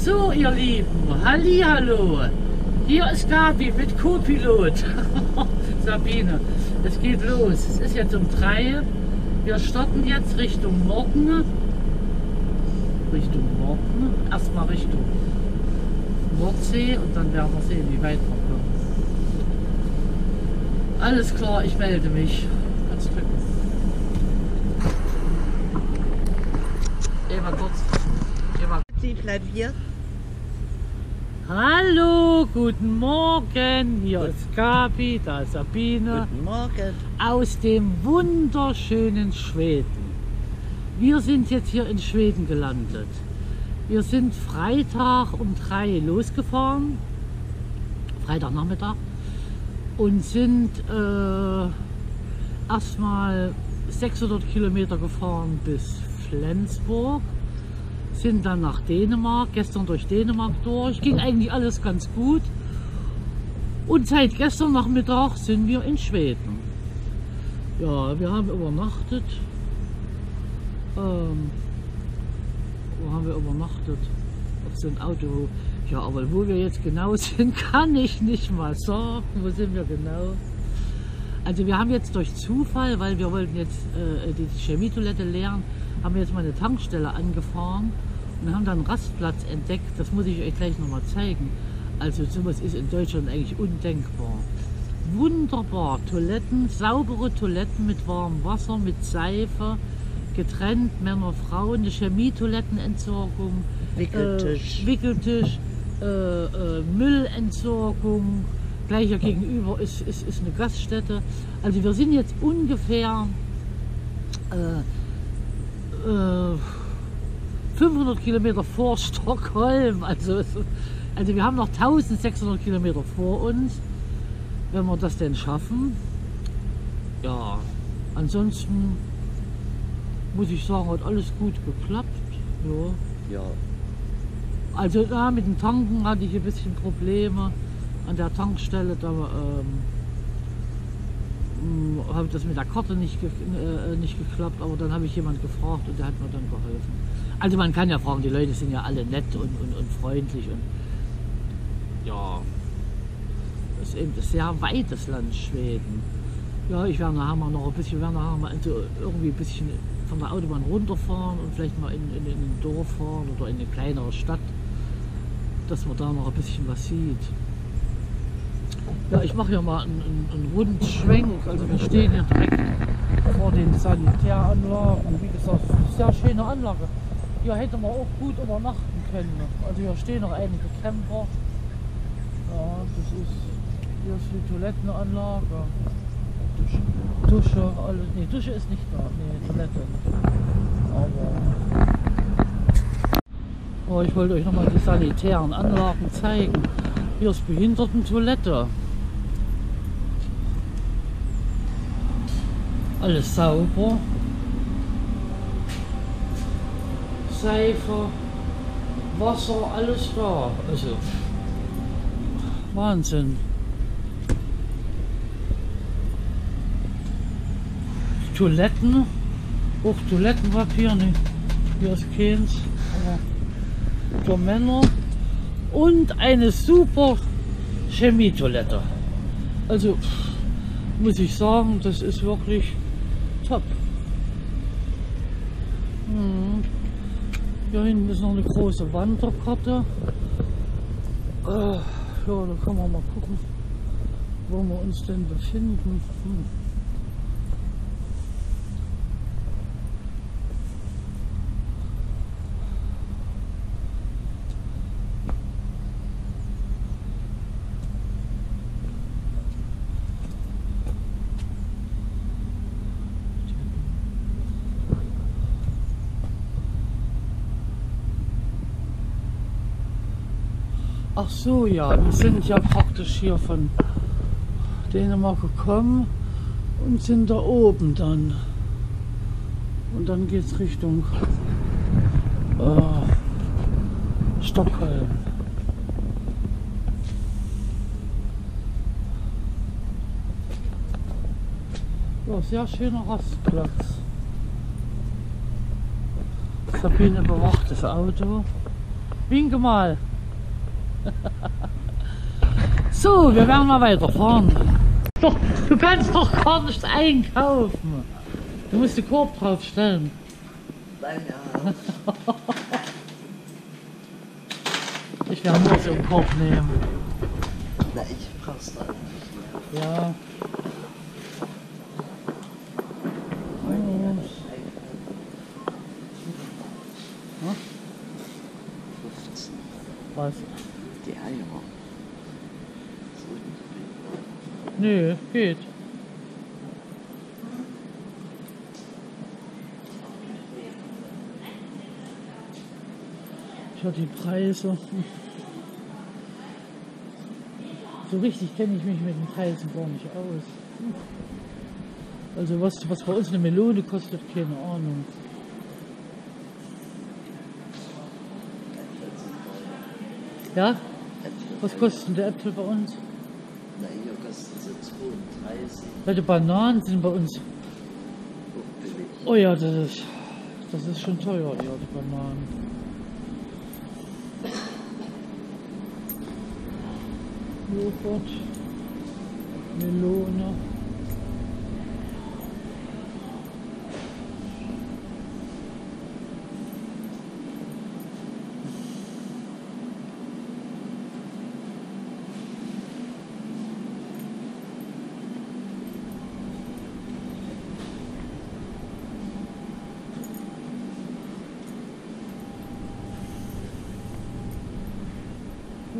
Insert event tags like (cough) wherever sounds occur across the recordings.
So, ihr Lieben, Hallihallo. Hier ist Gabi mit Co-Pilot. (laughs) Sabine, es geht los. Es ist jetzt um drei. Wir starten jetzt Richtung Norden. Richtung Norden. Erstmal Richtung Nordsee und dann werden wir sehen, wie weit wir kommen. Alles klar, ich melde mich. Kannst drücken. Eva kurz. Eva. Sie flaviert. Hallo, guten Morgen. Hier ist Gabi, da ist Sabine Guten Morgen. aus dem wunderschönen Schweden. Wir sind jetzt hier in Schweden gelandet. Wir sind Freitag um drei losgefahren, Freitagnachmittag, und sind äh, erstmal 600 Kilometer gefahren bis Flensburg, sind dann nach Dänemark, gestern durch Dänemark durch, ging eigentlich alles ganz gut. Und seit gestern Nachmittag sind wir in Schweden. Ja, wir haben übernachtet. Ähm, wo haben wir übernachtet? Auf so ein Auto. Ja, aber wo wir jetzt genau (laughs) sind, kann ich nicht mal sagen. Wo sind wir genau? Also wir haben jetzt durch Zufall, weil wir wollten jetzt äh, die Chemietoilette leeren, haben wir jetzt mal eine Tankstelle angefahren und haben dann einen Rastplatz entdeckt. Das muss ich euch gleich nochmal zeigen. Also sowas ist in Deutschland eigentlich undenkbar. Wunderbar, Toiletten, saubere Toiletten mit warmem Wasser, mit Seife, getrennt Männer, Frauen, eine Chemietoilettenentsorgung, Wickeltisch. äh, Wickeltisch, äh, äh, Müllentsorgung. Gleich hier gegenüber ist, ist, ist eine Gaststätte. Also wir sind jetzt ungefähr äh, äh, 500 Kilometer vor Stockholm. Also, also wir haben noch 1600 Kilometer vor uns, wenn wir das denn schaffen. Ja, ansonsten muss ich sagen, hat alles gut geklappt. Ja. Ja. Also ja, mit dem Tanken hatte ich ein bisschen Probleme an der Tankstelle. Da ähm, habe das mit der Karte nicht, äh, nicht geklappt, aber dann habe ich jemand gefragt und der hat mir dann geholfen. Also man kann ja fragen, die Leute sind ja alle nett und, und, und freundlich und ja, das ist eben ein sehr weites Land Schweden. Ja, ich werde nachher mal noch ein bisschen, werde nachher mal also irgendwie ein bisschen von der Autobahn runterfahren und vielleicht mal in, in, in ein Dorf fahren oder in eine kleinere Stadt, dass man da noch ein bisschen was sieht. Ja, ich mache hier mal einen, einen, einen Rundschwenk. Also wir stehen hier direkt vor den Sanitäranlagen. Wie gesagt, sehr schöne Anlage. Hier hätte man auch gut übernachten können. Also hier stehen noch einige Camper. Ja, das ist hier ist die Toilettenanlage. Dusche. Dusche, alles. Nee, Dusche ist nicht da. Nee, Toilette. Aber. Oh, ich wollte euch nochmal die sanitären Anlagen zeigen. Hier ist Behindertentoilette. Alles sauber. Seife, Wasser, alles da. Also Wahnsinn. Toiletten, auch Toilettenpapier, ne, hier ist keins, aber für Männer und eine super Chemietoilette. Also muss ich sagen, das ist wirklich top. Mhm. Hier hinten ist noch eine große Wanderkarte. Äh, ja, da können wir mal gucken, wo wir uns denn befinden. Hm. Ach so, ja, wir sind ja praktisch hier von Dänemark gekommen und sind da oben dann. Und dann geht es Richtung äh, Stockholm. Ja, sehr schöner Rastplatz. Sabine bewacht das Auto. Winke mal. (laughs) so, wir werden mal weiterfahren. Doch, du kannst doch gar nicht einkaufen. Du musst den Korb draufstellen. Nein, ja. Ich werde nur so einen Korb nehmen. Na, ich brauch's dann nicht mehr. Ja. Hm? 15. Was? Die Eier. So nicht Nö, geht. Ich hatte die Preise. So richtig kenne ich mich mit den Preisen gar nicht aus. Also was, was bei uns eine Melone kostet, keine Ahnung. Ja? Was kosten der Äpfel bei uns? Na, hier kosten sie 32. Ja, die Bananen sind bei uns. Oh ja, das ist, das ist schon teuer, ja, die Bananen. Joghurt, Melone.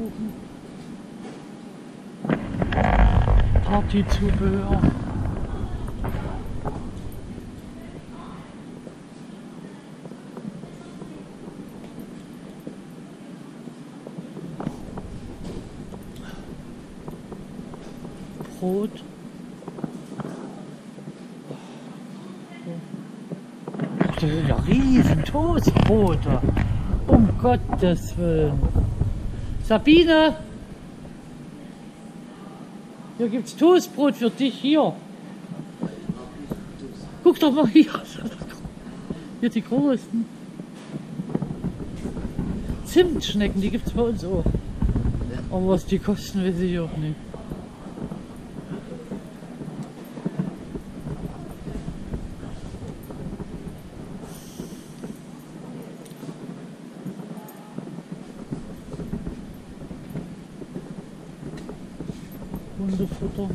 Kuchen. Partyzubehör. Brot. Ach, ja riesen Toastbrote. Um Gottes Willen. Sabine! Hier gibt's Toastbrot für dich hier. Guck doch mal hier. Hier die großen. Zimtschnecken, die gibt's bei uns auch. Aber was die kosten, weiß ich auch nicht. Hundefutter.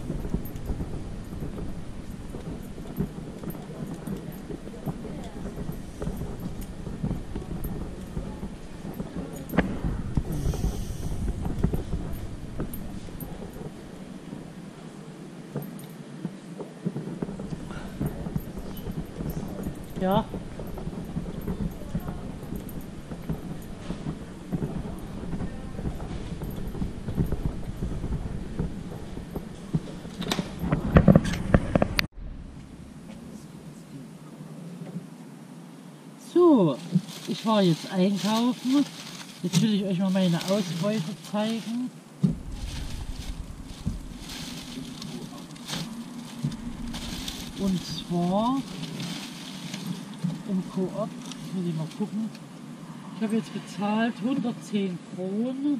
Ja. So, ich war jetzt einkaufen. Jetzt will ich euch mal meine Ausbeute zeigen. Und zwar im Koop, muss ich mal gucken. Ich habe jetzt bezahlt 110 Kronen,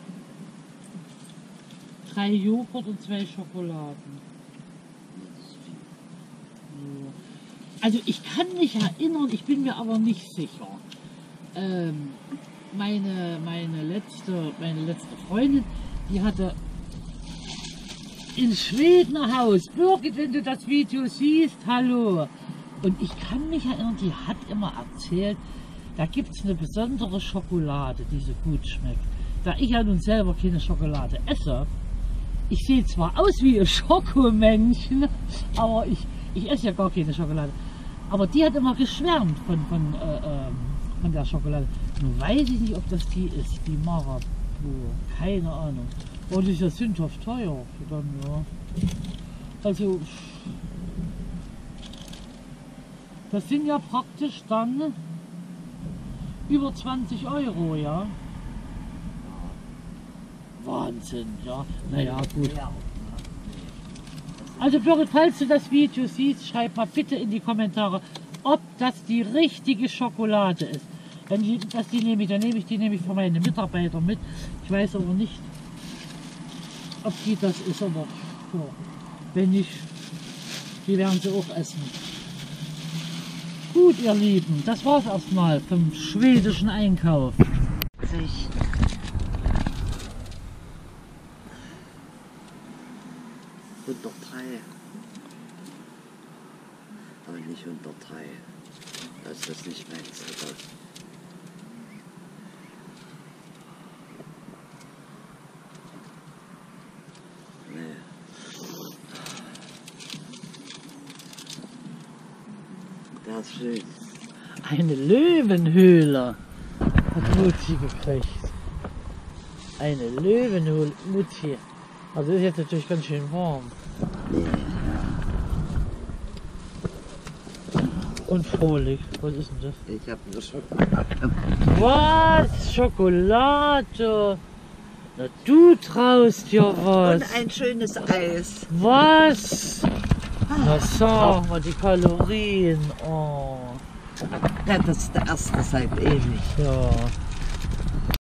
drei Joghurt und zwei Schokoladen. Also ich kann mich erinnern, ich bin mir aber nicht sicher. Ähm, meine, meine, letzte, meine letzte Freundin, die hatte in Schweden ein Haus. Birgit, wenn du das Video siehst, hallo. Und ich kann mich erinnern, die hat immer erzählt, da gibt es eine besondere Schokolade, die so gut schmeckt. Da ich ja nun selber keine Schokolade esse, ich sehe zwar aus wie ein Schokomännchen, (laughs) aber ich, ich esse ja gar keine Schokolade. Aber die hat immer geschwärmt von, von, äh, ähm, von der Schokolade. Nun weiß ich nicht, ob das die ist, die Marabou. Keine Ahnung. Und die ist ja sündhaft teuer. Dann, ja. Also, das sind ja praktisch dann über 20 Euro, ja. Wahnsinn, ja. Naja, gut. Also Birgit, falls du das Video siehst, schreib mal bitte in die Kommentare, ob das die richtige Schokolade ist. Wenn ich das die nehme, ich, dann nehme ich die nämlich für meine Mitarbeiter mit. Ich weiß aber nicht, ob die das ist, aber ja, wenn nicht, die werden sie auch essen. Gut, ihr Lieben, das war's erstmal vom schwedischen Einkauf. Sich. Unter drei. Aber nicht unter drei. Das ist das nicht meins, oder? Nee. Der ist schön. Eine Löwenhöhle hat Mutti gekriegt. Eine Löwenhöhle, Mutti. Also ist jetzt natürlich ganz schön warm. Und frohlich. Was ist denn das? Ich habe nur Schokolade. Was? Schokolade? Na, du traust ja was. Und ein schönes Eis. Was? Na, sag mal die Kalorien. Oh, Ja, das ist der erste seit ewig. ja.